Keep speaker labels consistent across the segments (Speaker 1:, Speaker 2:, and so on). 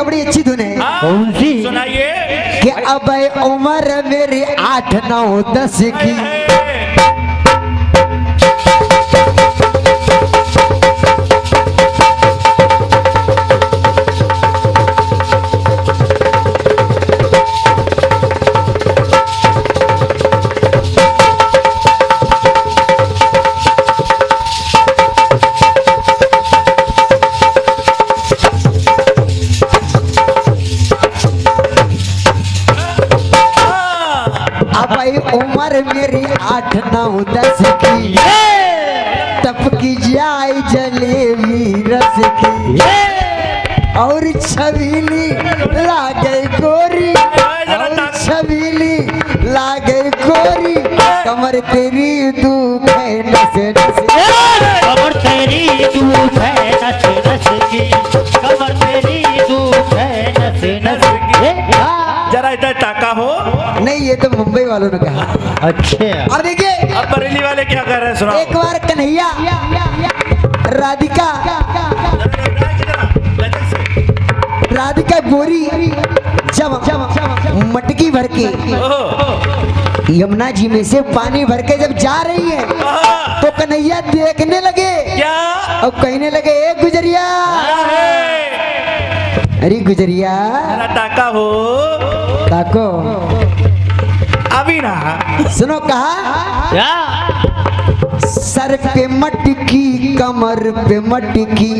Speaker 1: का बड़ी अच्छी धुन है
Speaker 2: हाँ,
Speaker 3: कौन सी?
Speaker 2: सुनाइए।
Speaker 1: कि अब उम्र मेरी आठ नौ दस की। आठ नौ दस की तप की जाए जलेबी रस की और छबीली लागे गोरी। और छबीली लागे गोरी। कमर तेरी दुख है नस नस
Speaker 3: कमर तेरी दूध है नस नस की। कमर तेरी दूध है नस नस की।
Speaker 2: जरा इधर टाका हो।
Speaker 1: नहीं ये तो मुंबई वालों ने कहा।
Speaker 3: अच्छा।
Speaker 1: और देखिए
Speaker 2: अब बरेली वाले क्या कर रहे हैं सुनाओ।
Speaker 1: एक बार कन्हैया राधिका राधिका गोरी जब मटकी भर के यमुना जी में से पानी भर के जब जा रही है तो कन्हैया देखने लगे।
Speaker 2: क्या?
Speaker 1: और कहने लगे ए गुजरिया अरे गुजरिया
Speaker 2: जरा टाका हो।
Speaker 1: ताको
Speaker 2: अभी ना
Speaker 1: सुनो कहा
Speaker 3: या
Speaker 1: सर पे मटकी कमर पे मटकी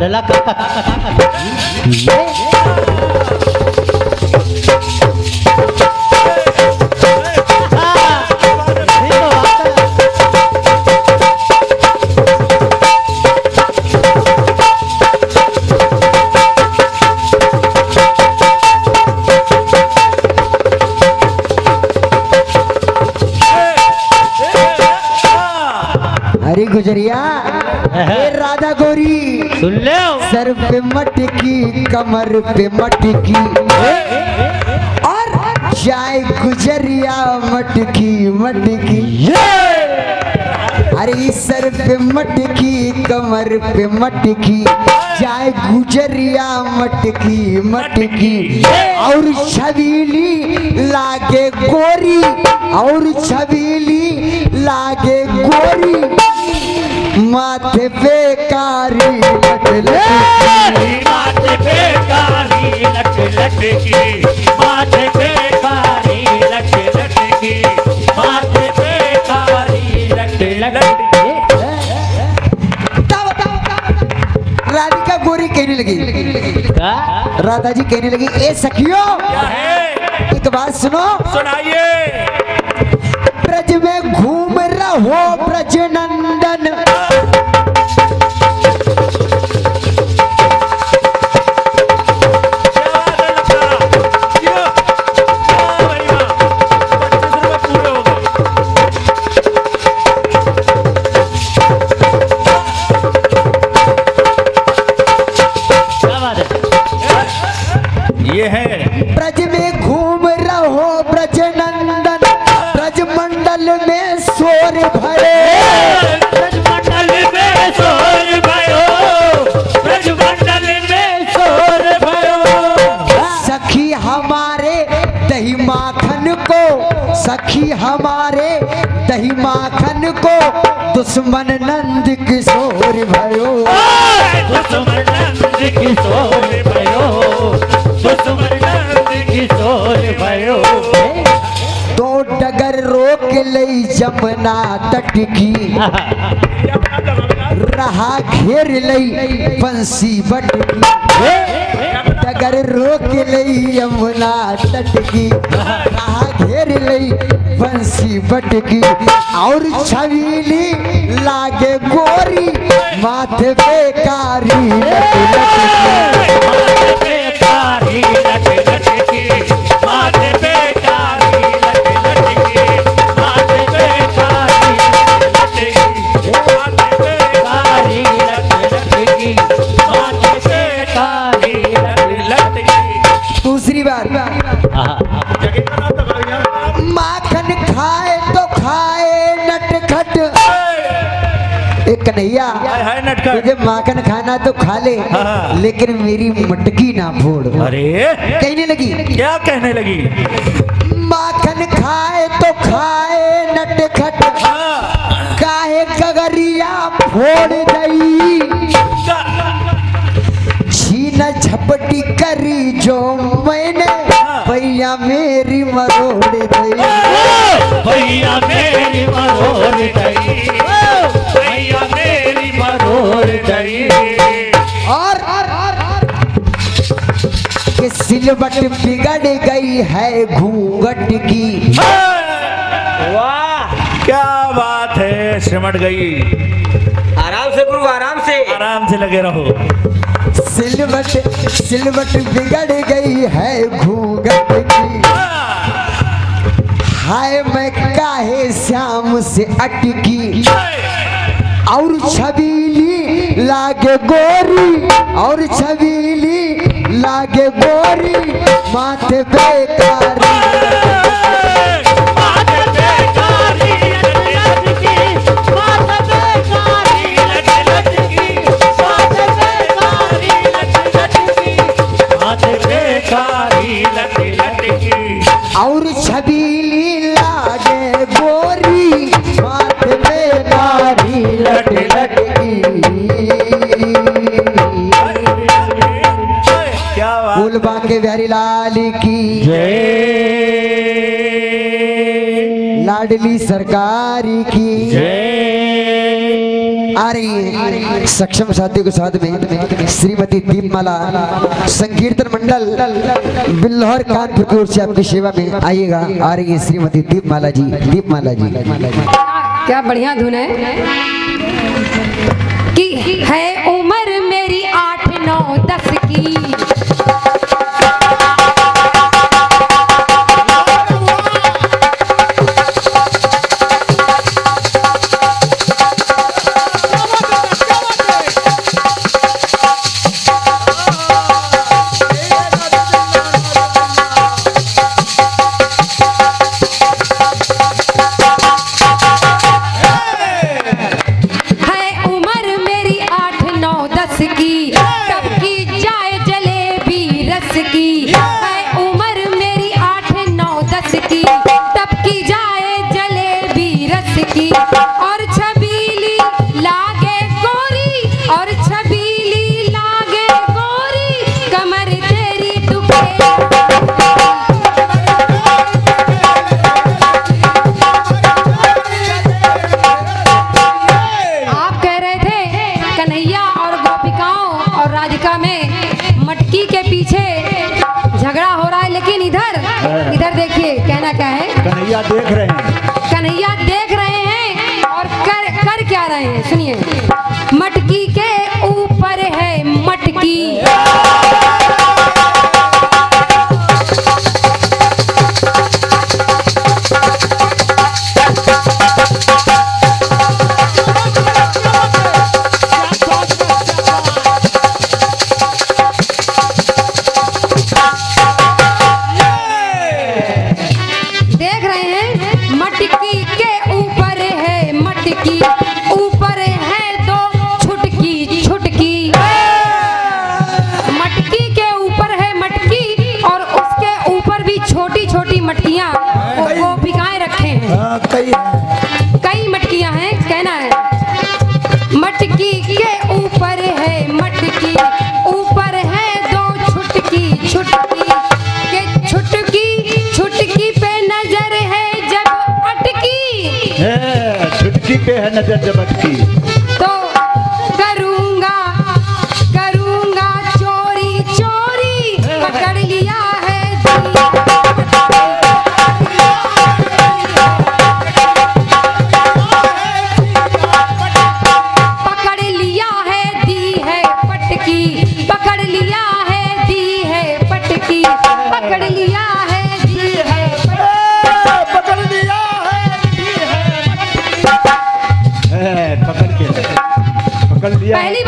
Speaker 3: लला का
Speaker 1: अरे गुजरिया। राधा गोरी
Speaker 3: सुन ले।
Speaker 1: सर पे मटकी कमर पे मटकी। और जाए गुजरिया मटकी मटकी। अरे सर पे मटकी कमर पे मटकी। जाए गुजरिया मटकी मटकी। और छबीली लागे गोरी और छबीली लागे गोरी। माथे पे कारी लट लट
Speaker 3: माथे पे कारी लट लट की। माथे पे कारी लट लट की। माथे पे कारी लट लट
Speaker 1: राधिका गोरी कहने लगी।
Speaker 3: का?
Speaker 1: राधा जी कहने लगी ए सखियो
Speaker 2: क्या है?
Speaker 1: एक बात सुनो।
Speaker 2: सुनाइए।
Speaker 1: ब्रज में घूम रहो ब्रज नंदन। मंडल में शोर भरे।
Speaker 3: ब्रजमंडल में शोर भयो। ब्रजमंडल में शोर भयो।
Speaker 1: सखी हमारे दही माखन को सखी हमारे दही माखन को दुश्मन नंद किशोर भयो।
Speaker 3: दुश्मन नंद किशोर भयो।
Speaker 1: जमुना तट की रहा घेर लई बंसी बट की। डगर रोक लई यमुना तट की रहा घेर लई बंसी बट की। और छवीली लागे गोरी, माथे पे कारी
Speaker 3: माथे
Speaker 1: कन्हैया
Speaker 2: हाय हाय नटखट।
Speaker 1: तुझे माखन खाना तो खा ले
Speaker 2: हाँ।
Speaker 1: लेकिन मेरी मटकी ना फोड़।
Speaker 2: अरे।
Speaker 1: कहने लगी?
Speaker 2: क्या कहने लगी?
Speaker 1: माखन खाए तो खाए नटखट।
Speaker 2: हाँ,
Speaker 1: काहे कगरिया फोड़ गई? छीना झपटी करी जो मैंने भैया मेरी मरोड़ गई।
Speaker 3: भैया मेरी मरोड़ गई। भैया मेरी गई
Speaker 1: और कि सिलवट बिगड़ गई है घूंघट की।
Speaker 2: वाह क्या बात है सिमट गई।
Speaker 4: आराम से गुरु आराम से।
Speaker 2: आराम से लगे रहो।
Speaker 1: सिलवट सिलवट बिगड़ गई है घूंघट की। हाय मैं काहे श्याम से अटकी। और छबीली लागे गोरी और छबीली लागे गोरी माथे बेकारी
Speaker 3: मात बेकारी
Speaker 1: लाडली सरकारी की। आ रही है। सक्षम साथियों के साथ में श्रीमती दीपमाला संकीर्तन मंडल बिल्लौर कानपुर की ओर से आपकी सेवा में आइएगा। आ रही है श्रीमती दीपमाला जी। दीपमाला जी।
Speaker 5: क्या बढ़िया धुन है। कि है उम्र मटकी
Speaker 2: कई
Speaker 5: मटकियाँ हैं, कहना है। मटकी के ऊपर है, मटकी। ऊपर है दो छुटकी छुटकी के छुटकी छुटकी पे नज़र है जब अटकी।
Speaker 2: छुटकी पे है नज़र जब
Speaker 5: तो पहली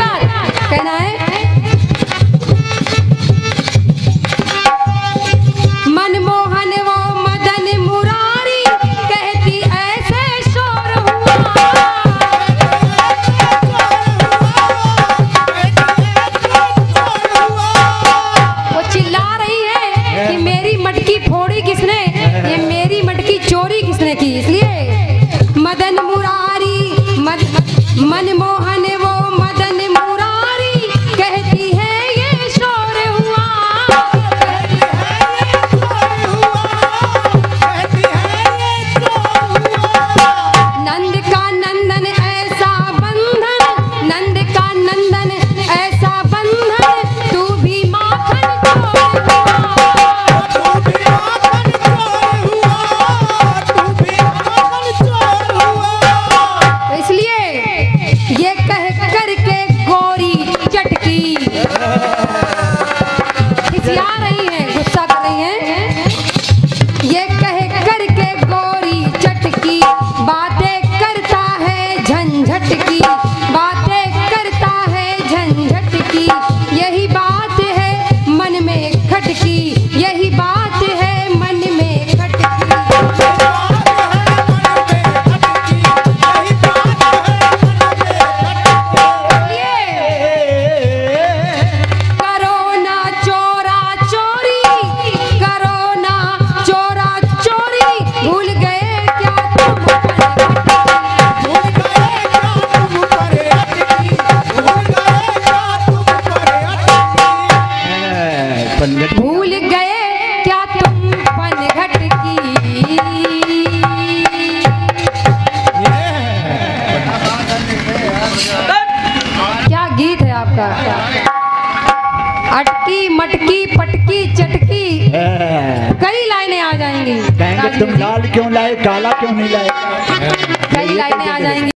Speaker 5: भूल गए क्या तुम पनघट की? क्या गीत है आपका? अटकी मटकी पटकी चटकी। कई लाइनें आ जाएँगी।
Speaker 3: तुम लाल क्यों लाए? काला क्यों नहीं लाए?
Speaker 5: कई लाइनें आ जाएँगी।